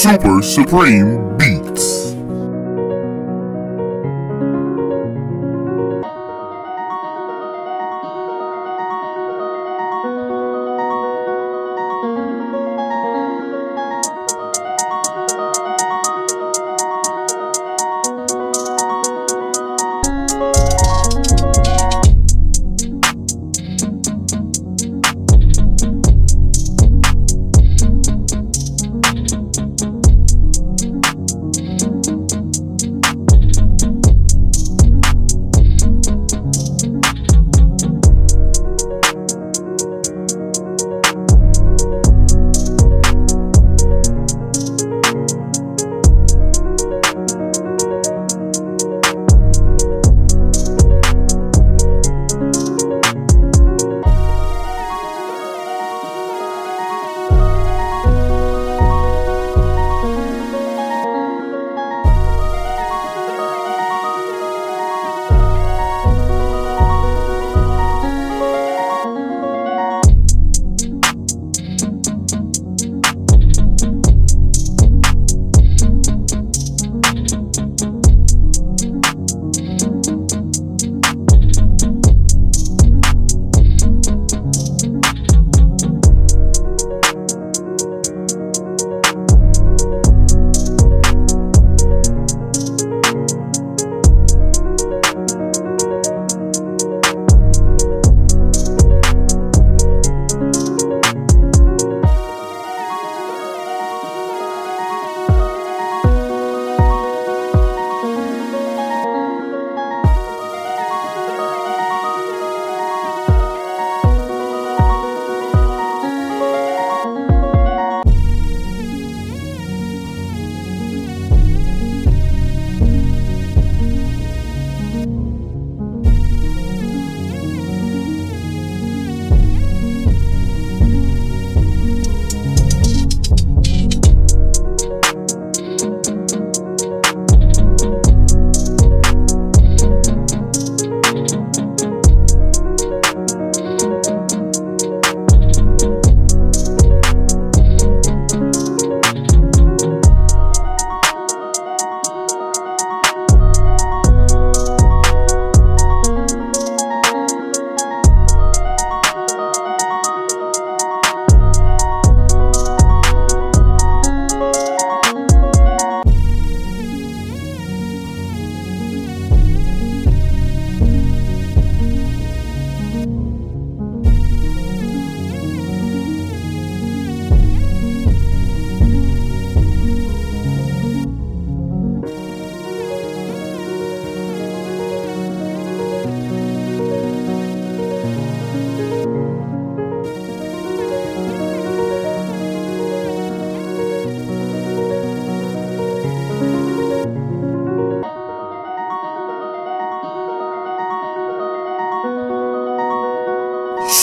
Super Supreme Beats.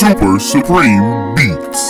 Super Supreme Beats.